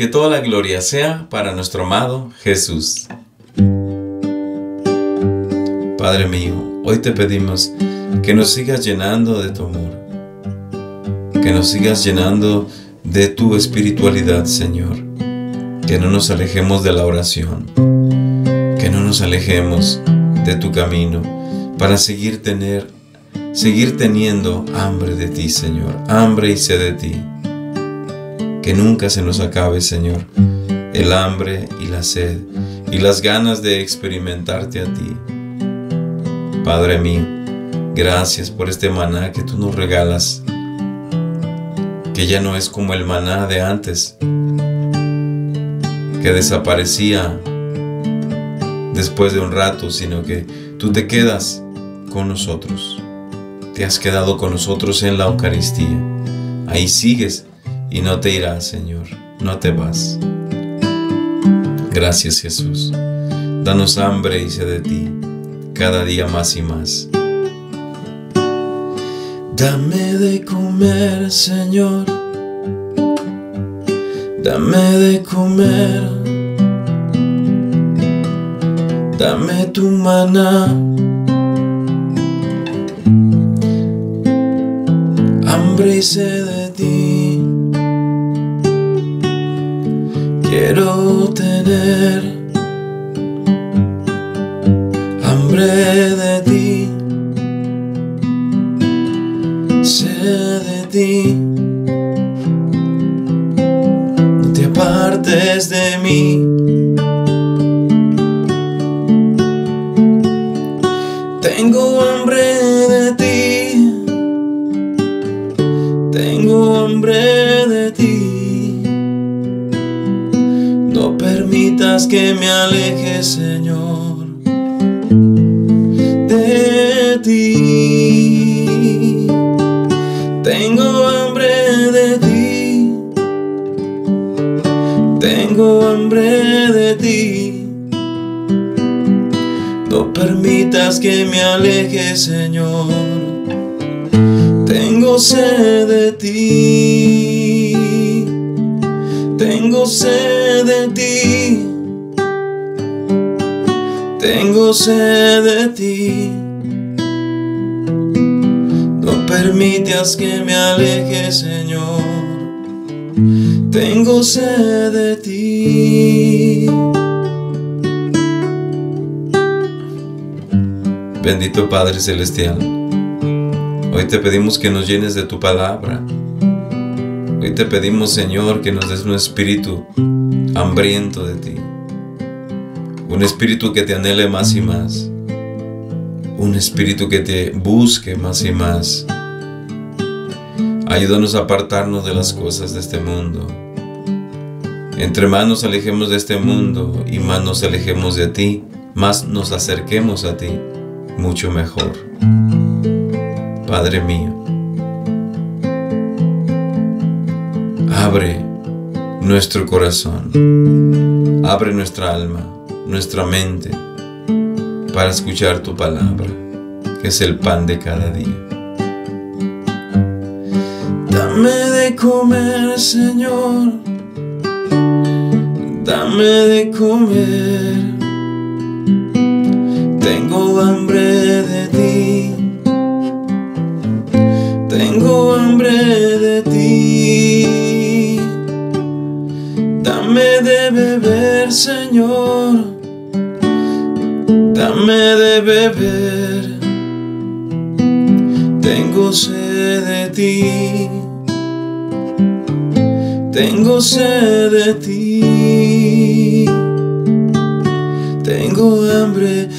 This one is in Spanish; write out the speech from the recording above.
que toda la gloria sea para nuestro amado Jesús. Padre mío, hoy te pedimos que nos sigas llenando de tu amor, que nos sigas llenando de tu espiritualidad, Señor, que no nos alejemos de la oración, que no nos alejemos de tu camino para seguir tener seguir teniendo hambre de ti, Señor, hambre y sed de ti. Que nunca se nos acabe, Señor, el hambre y la sed y las ganas de experimentarte a ti. Padre mío, gracias por este maná que tú nos regalas, que ya no es como el maná de antes, que desaparecía después de un rato, sino que tú te quedas con nosotros te has quedado con nosotros en la Eucaristía. Ahí sigues y no te irás, Señor, no te vas. Gracias Jesús. Danos hambre y sed de ti, cada día más y más. Dame de comer, Señor. Dame de comer. Dame tu maná hambre de ti. Quiero tener hambre de ti, sed de ti. No te apartes de mí. Tengo hambre de ti tengo hambre de ti. Permitas que me aleje, Señor, de ti. Tengo hambre de ti. Tengo hambre de ti. No permitas que me aleje, Señor tengo sed de ti, tengo sed de ti, tengo sed de ti. No permitas que me aleje, Señor, tengo sed de ti. Bendito Padre Celestial. Hoy te pedimos que nos llenes de tu palabra. Hoy te pedimos, Señor, que nos des un espíritu hambriento de ti. Un espíritu que te anhele más y más. Un espíritu que te busque más y más. Ayúdanos a apartarnos de las cosas de este mundo. Entre más nos alejemos de este mundo y más nos alejemos de ti, más nos acerquemos a ti, mucho mejor. Padre mío. Abre nuestro corazón, abre nuestra alma, nuestra mente para escuchar tu palabra, que es el pan de cada día. Dame de comer, Señor, dame de comer. Tengo hambre de ti Señor. Dame de beber. Tengo sed de ti. Tengo sed de ti. Tengo hambre.